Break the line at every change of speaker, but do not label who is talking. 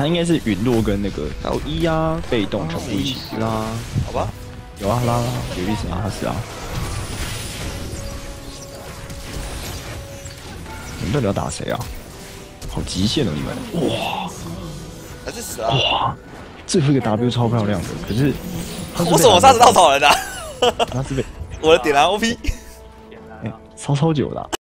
他应该是陨落跟那个然一啊被动全部一起拉，
好吧？
有啊拉拉有意思啊，他是啊。你们到底要打谁啊？好极限哦，你们！哇
还是死了。
哇，最后一个 W 超漂亮的，可是
我怎么杀死稻草人的？
他是被
我的点燃 OP。
哎超超久的、